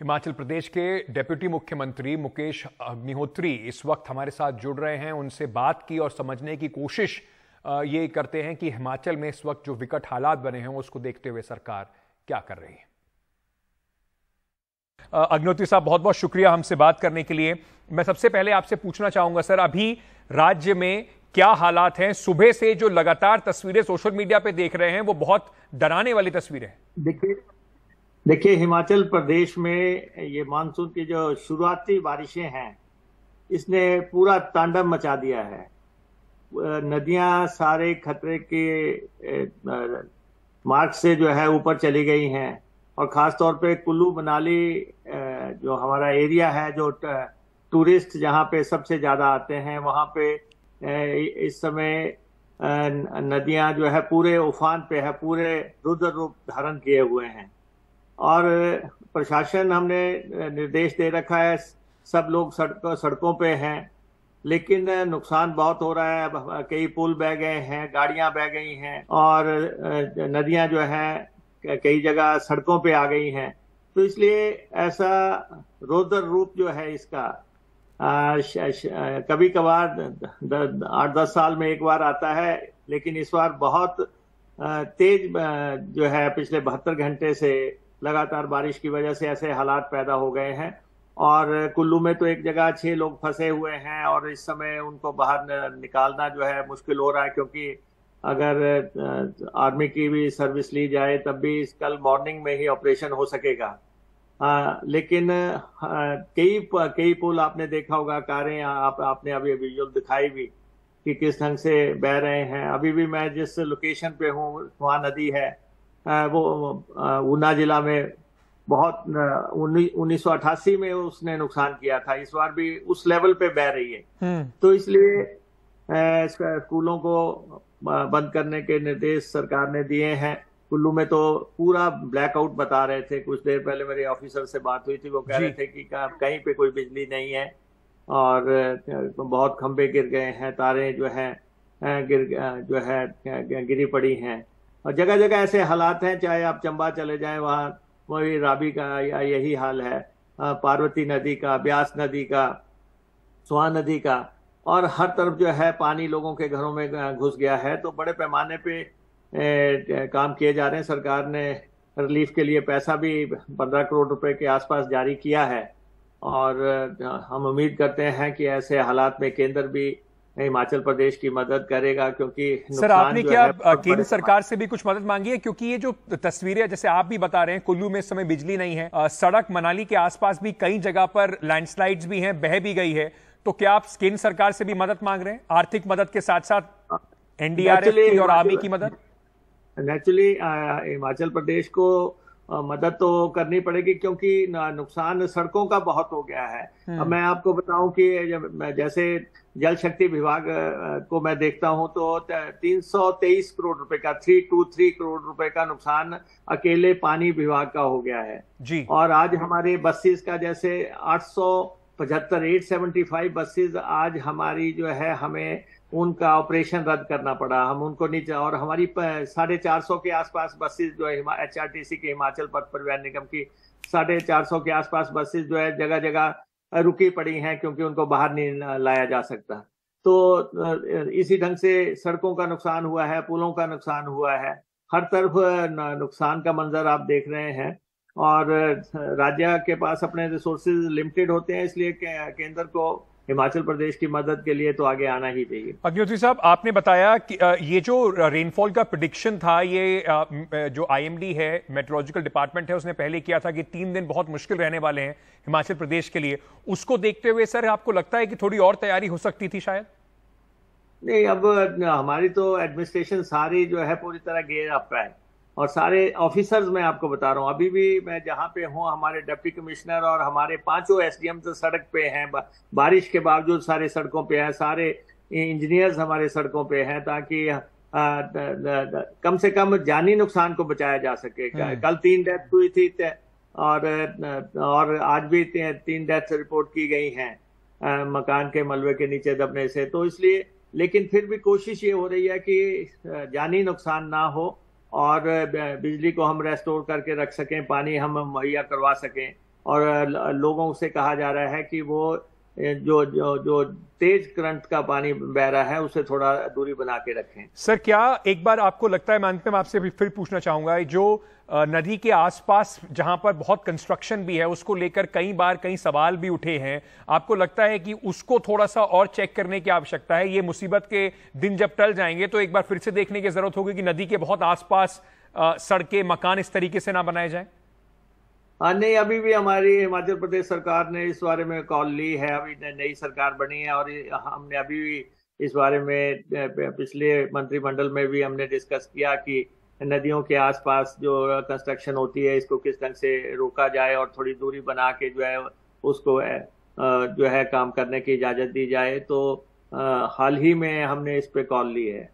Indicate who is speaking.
Speaker 1: हिमाचल प्रदेश के डेप्यूटी मुख्यमंत्री मुकेश अग्निहोत्री इस वक्त हमारे साथ जुड़ रहे हैं। उनसे बात की और समझने की कोशिश ये करते हैं कि हिमाचल में इस वक्त जो विकट हालात बने हैं, उसको देखते हुए सरकार क्या कर रही है। अग्निहोत्री साहब बहुत बहुत शुक्रिया हमसे बात करने के लिए। मैं सबसे पहले आपसे पूछना चाहूँगा, सर, अभी राज्य में क्या हालात हैं? सुबह से जो लगातार तस्वीरें सोशल मीडिया पे देख रहे हैं, वो बहुत डराने वाली तस्वीरें
Speaker 2: देखिए देखिए, हिमाचल प्रदेश में ये मानसून की जो शुरुआती बारिशें हैं, इसने पूरा तांडव मचा दिया है। नदियाँ सारे खतरे के मार्ग से जो है ऊपर चली गई हैं और खास तौर पे कुल्लू मनाली जो हमारा एरिया है, जो टूरिस्ट जहाँ पे सबसे ज़्यादा आते हैं, वहाँ पे इस समय नदियाँ जो है पूरे उफान पे है, पूरे रुद्र रूप धारण किए हुए हैं। और प्रशासन हमने निर्देश दे रखा है सब लोग सड़क सड़कों पे हैं लेकिन नुकसान बहुत हो रहा है। अब कई पुल बह गए हैं गाड़ियाँ बह गई हैं और नदियाँ जो है कई जगह सड़कों पे आ गई हैं। तो इसलिए ऐसा रोदर रूप जो है इसका आ, श, श, कभी कभार आठ दस साल में एक बार आता है लेकिन इस बार बहुत तेज जो है पिछले बहत्तर घंटे से लगातार बारिश की वजह से ऐसे हालात पैदा हो गए हैं। और कुल्लू में तो एक जगह छह लोग फंसे हुए हैं और इस समय उनको बाहर निकालना जो है मुश्किल हो रहा है क्योंकि अगर आर्मी की भी सर्विस ली जाए तब भी कल मॉर्निंग में ही ऑपरेशन हो सकेगा। आ, लेकिन कई कई पुल आपने देखा होगा कारें आप आपने अभी विजुअल दिखाई भी कि किस ढंग से बह रहे हैं। अभी भी मैं जिस लोकेशन पे हूँ वहाँ नदी है। वो ऊना जिला में बहुत उन्नीस सौ अठासी में उसने नुकसान किया था। इस बार भी उस लेवल पे बह रही है। हम्म। तो इसलिए स्कूलों को बंद करने के निर्देश सरकार ने दिए हैं। कुल्लू में तो पूरा ब्लैकआउट बता रहे थे। कुछ देर पहले मेरे ऑफिसर से बात हुई थी। वो कह रहे थे कि कहीं पे कोई बिजली नहीं है और बहुत खंबे गिर गए हैं। तारे जो है गिर जो है गिरी पड़ी हैं। और जगह जगह ऐसे हालात हैं, चाहे आप चंबा चले जाएँ, वहाँ, वही राबी का या यही हाल है पार्वती नदी का, ब्यास नदी का, सुहा नदी का, और हर तरफ़ जो है पानी लोगों के घरों में घुस गया है तो बड़े पैमाने पे काम किए जा रहे हैं। सरकार ने रिलीफ के लिए पैसा भी पंद्रह करोड़ रुपए के आसपास जारी किया है, और हम उम्मीद करते हैं कि ऐसे हालात में केंद्र भी हिमाचल प्रदेश की मदद करेगा क्योंकि
Speaker 1: सर आपने क्या केंद्र सरकार से भी कुछ मदद मांगी है? क्योंकि ये जो तस्वीरें जैसे आप भी बता रहे हैं कुल्लू में इस समय बिजली नहीं है सड़क मनाली के आसपास भी कई जगह पर लैंडस्लाइड्स भी हैं बह भी गई है। तो क्या आप केंद्र सरकार से भी मदद मांग रहे हैं? आर्थिक मदद के साथ साथ एनडीआरएफ की और आर्मी की मदद?
Speaker 2: नेचुरली हिमाचल प्रदेश को मदद तो करनी पड़ेगी क्योंकि नुकसान सड़कों का बहुत हो गया है। अब हम्म। मैं आपको बताऊँ कि जैसे जल शक्ति विभाग को मैं देखता हूँ तो तीन सौ तेईस करोड़ रुपए का थ्री टू थ्री करोड़ रुपए का नुकसान अकेले पानी विभाग का हो गया है। जी। और आज हमारे बसेस का जैसे आठ सौ पचहत्तर एट सेवेंटी फाइव बसेज आज हमारी जो है हमें उनका ऑपरेशन रद्द करना पड़ा। हम उनको नीचे और हमारी साढ़े चार सौ के आसपास बसेज जो है एच आर टी सी के हिमाचल पथ परिवहन निगम की साढ़े चार सौ के आसपास बसेज जो है जगह जगह रुकी पड़ी हैं क्योंकि उनको बाहर नहीं लाया जा सकता। तो इसी ढंग से सड़कों का नुकसान हुआ है, पुलों का नुकसान हुआ है। हर तरफ़ नुकसान का मंजर आप देख रहे हैं। और राज्य के पास अपने रिसोर्सेज लिमिटेड होते हैं इसलिए केंद्र को हिमाचल प्रदेश की मदद के लिए तो आगे आना ही चाहिए।
Speaker 1: अग्निहोत्री साहब आपने बताया कि ये जो रेनफॉल का प्रिडिक्शन था ये जो आईएमडी है मेट्रोलॉजिकल डिपार्टमेंट है उसने पहले किया था कि तीन दिन बहुत मुश्किल रहने वाले हैं हिमाचल प्रदेश के लिए। उसको देखते हुए सर आपको लगता है कि थोड़ी और तैयारी हो सकती थी शायद?
Speaker 2: नहीं अब हमारी तो एडमिनिस्ट्रेशन सारी जो है पूरी तरह गेयर अप है। और सारे ऑफिसर्स मैं आपको बता रहा हूँ। अभी भी मैं जहाँ पे हूँ हमारे डिप्टी कमिश्नर और हमारे पाँचों एसडीएम तो सड़क पे हैं बारिश के बावजूद सारे सड़कों पे हैं सारे इंजीनियर्स हमारे सड़कों पे हैं ताकि आ, द, द, द, कम से कम जानी नुकसान को बचाया जा सके। हम्म। कल तीन डेथ हुई थी और और आज भी तीन डेथ रिपोर्ट की गई हैं मकान के मलबे के नीचे दबने से। तो इसलिए लेकिन फिर भी कोशिश ये हो रही है कि जानी नुकसान ना हो। और बिजली को हम रेस्टोर करके रख सकें, पानी हम मुहैया करवा सकें। और लोगों से कहा जा रहा है कि वो जो जो जो तेज करंट का पानी बह रहा है, उसे थोड़ा दूरी बना के रखें।
Speaker 1: सर, क्या एक बार आपको लगता है मैं अंत में आपसे फिर पूछना चाहूँगा, जो नदी के आसपास जहाँ पर बहुत कंस्ट्रक्शन भी है, उसको लेकर कई बार कई सवाल भी उठे हैं। आपको लगता है कि उसको थोड़ा सा और चेक करने की आवश्यकता है? ये मुसीबत के दिन जब टल जाएँगे तो एक बार फिर से देखने की ज़रूरत होगी कि नदी के बहुत आसपास सड़कें, मकान इस तरीके से ना बनाए जाए।
Speaker 2: हाँ नहीं, अभी भी हमारी हिमाचल प्रदेश सरकार ने इस बारे में कॉल ली है। अभी नई सरकार बनी है और हमने अभी भी इस बारे में पिछले मंत्रिमंडल में भी हमने डिस्कस किया कि नदियों के आसपास जो कंस्ट्रक्शन होती है, इसको किस ढंग से रोका जाए और थोड़ी दूरी बना के जो है, उसको जो है काम करने की इजाज़त दी जाए। तो हाल ही में हमने इस पे कॉल ली है।